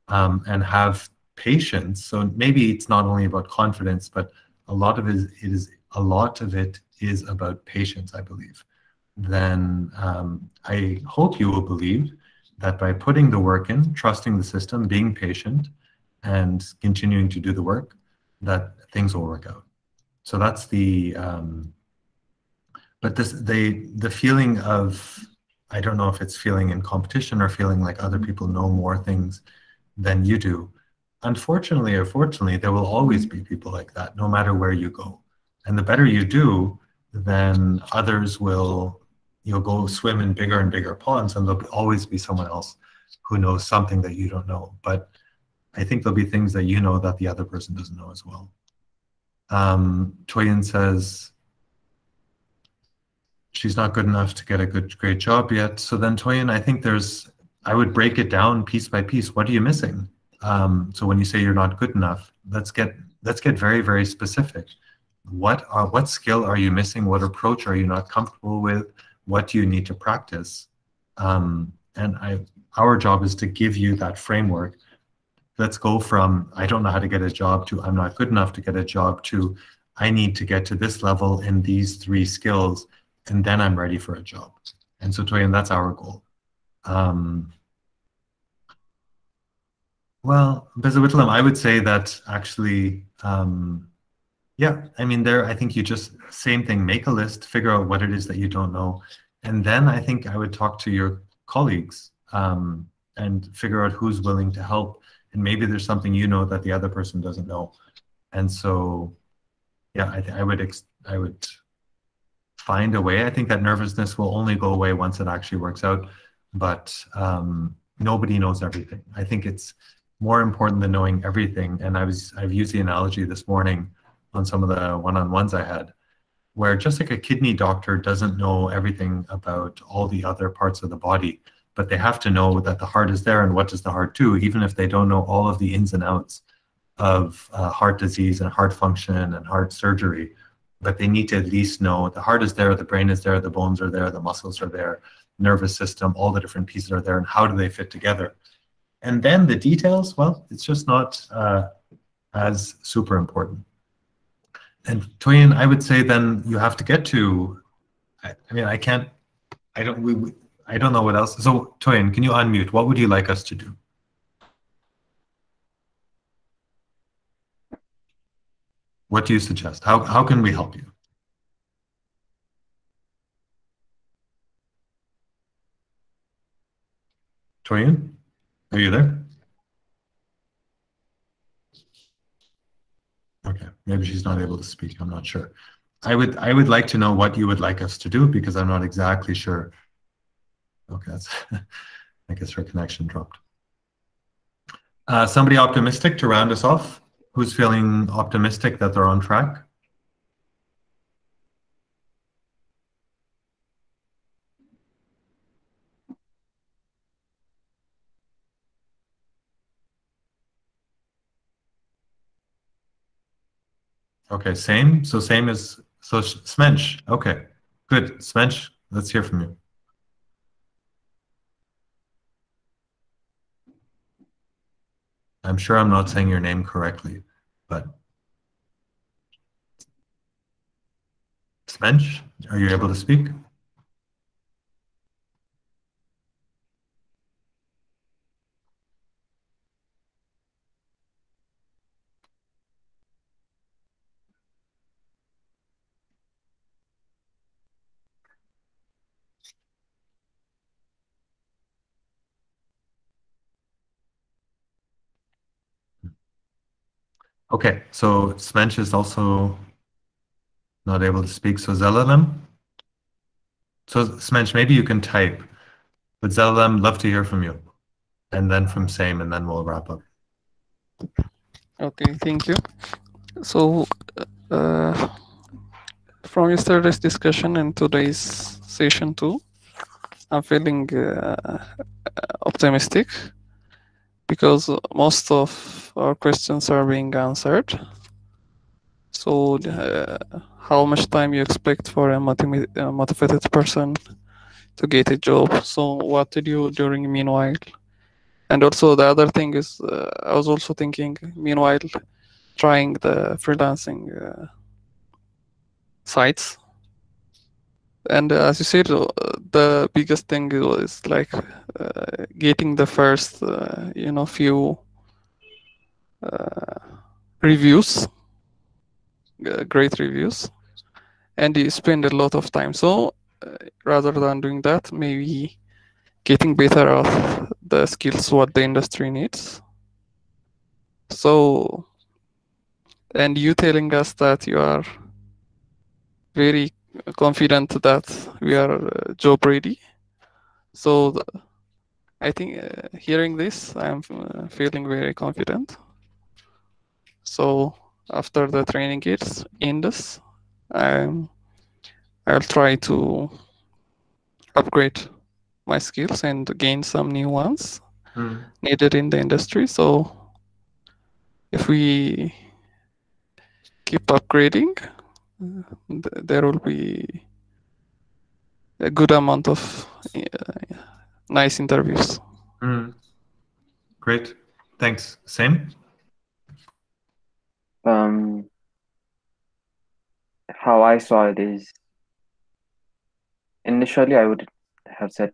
um, and have patience, so maybe it's not only about confidence, but a lot of it is, it is a lot of it is about patience, I believe. Then um, I hope you will believe that by putting the work in, trusting the system, being patient, and continuing to do the work, that things will work out. So that's the um, but this they the feeling of I don't know if it's feeling in competition or feeling like other mm-hmm. people know more things than you do. Unfortunately or fortunately, there will always be people like that, no matter where you go. And the better you do, then others will, you'll go swim in bigger and bigger ponds, and there'll always be someone else who knows something that you don't know. But I think there'll be things that you know that the other person doesn't know as well. Um, Toyin says, she's not good enough to get a good great job yet. So then Toyin, I think there's I would break it down piece by piece. What are you missing? Um, so when you say you're not good enough, let's get let's get very very specific. What are what skill are you missing? What approach are you not comfortable with? What do you need to practice? Um, and I our job is to give you that framework. Let's go from I don't know how to get a job to I'm not good enough to get a job to I need to get to this level in these three skills and then I'm ready for a job. And so, Toyin, that's our goal. Um, well, Bezawitlam, I would say that actually, um, yeah, I mean, there, I think you just, same thing, make a list, figure out what it is that you don't know. And then I think I would talk to your colleagues um, and figure out who's willing to help. And maybe there's something you know that the other person doesn't know. And so, yeah, I, I would, I would find a way. I think that nervousness will only go away once it actually works out. But um, nobody knows everything. I think it's more important than knowing everything. And I was I've used the analogy this morning on some of the one-on-ones I had, where just like a kidney doctor doesn't know everything about all the other parts of the body, but they have to know that the heart is there and what does the heart do, even if they don't know all of the ins and outs of uh, heart disease and heart function and heart surgery. But they need to at least know the heart is there, the brain is there, the bones are there, the muscles are there, nervous system, all the different pieces are there, and how do they fit together? And then the details, well, it's just not uh, as super important. And Toyin, I would say then you have to get to, I, I mean, I can't, I don't, we, I don't know what else. So Toyin, can you unmute? What would you like us to do? What do you suggest? How, how can we help you? Toyin? Are you there? Okay, maybe she's not able to speak. I'm not sure. I would I would like to know what you would like us to do because I'm not exactly sure. Okay, I guess her connection dropped. Uh, somebody optimistic to round us off? Who's feeling optimistic that they're on track? Okay, same. So same as so Smench. Okay, good. Smench, let's hear from you. I'm sure I'm not saying your name correctly, but Smench, are you able to speak? Okay, so Smench is also not able to speak. So Zelalem. So Smench, maybe you can type. But Zelalem, love to hear from you. And then from Same, and then we'll wrap up. Okay, thank you. So uh, from yesterday's discussion and today's session too, I'm feeling uh, optimistic because most of our questions are being answered. So uh, how much time you expect for a motivated person to get a job? So what did you during meanwhile? And also the other thing is, uh, I was also thinking meanwhile, trying the freelancing uh, sites and uh, as you said, uh, the biggest thing is like uh, getting the first, uh, you know, few uh, reviews, uh, great reviews, and you spend a lot of time. So rather than doing that, maybe getting better at the skills what the industry needs. So, and you telling us that you are very confident that we are uh, job ready. So the, I think uh, hearing this, I'm uh, feeling very confident. So after the training gets ends, I'm I'll try to upgrade my skills and gain some new ones mm. needed in the industry. So if we keep upgrading, there will be a good amount of uh, nice interviews. Mm. Great, thanks. Same. Um, how I saw it is initially I would have said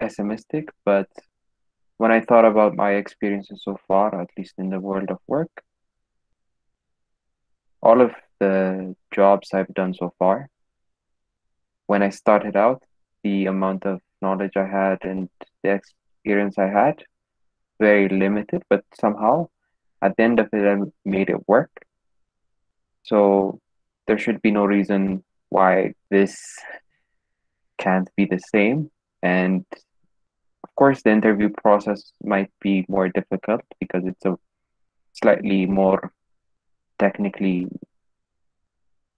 pessimistic, but when I thought about my experiences so far, at least in the world of work, all of the jobs I've done so far, when I started out, the amount of knowledge I had and the experience I had, very limited, but somehow at the end of it, I made it work. So there should be no reason why this can't be the same. And of course, the interview process might be more difficult because it's a slightly more technically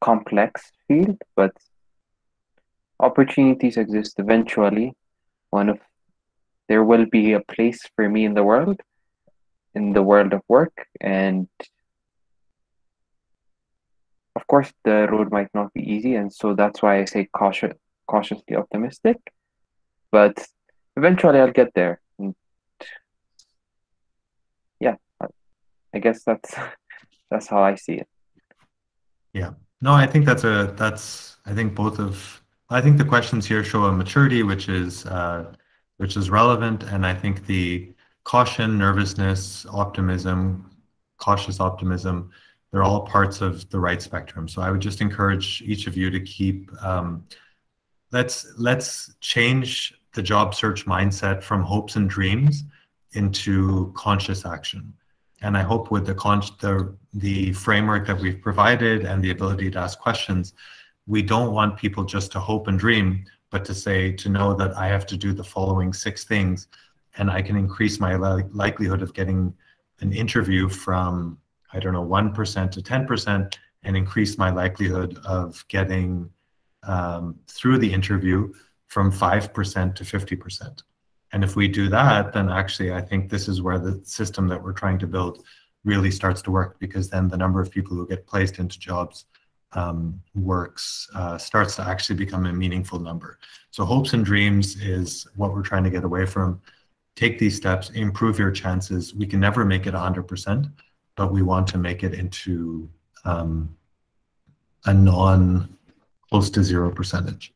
complex field, but opportunities exist eventually. One of there will be a place for me in the world, in the world of work, and of course the road might not be easy, and so that's why I say cautious, cautiously optimistic. But eventually, I'll get there. And yeah, I guess that's that's how I see it. Yeah. No, I think that's a that's I think both of I think the questions here show a maturity which is uh, which is relevant, and I think the caution, nervousness, optimism, cautious optimism, they're all parts of the right spectrum. So I would just encourage each of you to keep um, let's let's change the job search mindset from hopes and dreams into conscious action. And I hope with the, the, the framework that we've provided and the ability to ask questions, we don't want people just to hope and dream, but to say, to know that I have to do the following six things and I can increase my li likelihood of getting an interview from, I don't know, 1% to 10% and increase my likelihood of getting um, through the interview from 5% to 50%. And if we do that, then actually I think this is where the system that we're trying to build really starts to work because then the number of people who get placed into jobs um, works uh, starts to actually become a meaningful number. So hopes and dreams is what we're trying to get away from. Take these steps, improve your chances. We can never make it 100%, but we want to make it into um, a non close to zero percentage.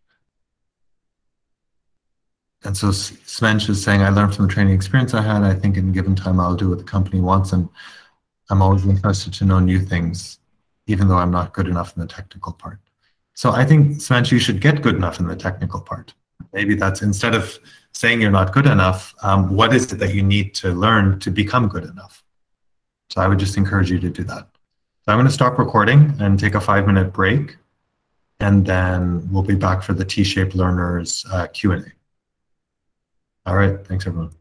And so Svench is saying, I learned from the training experience I had. I think in a given time, I'll do what the company wants. And I'm always interested to know new things, even though I'm not good enough in the technical part. So I think, Svench, you should get good enough in the technical part. Maybe that's instead of saying you're not good enough, um, what is it that you need to learn to become good enough? So I would just encourage you to do that. So I'm going to stop recording and take a five minute break. And then we'll be back for the T-shaped learners uh, Q&A. All right. Thanks, everyone.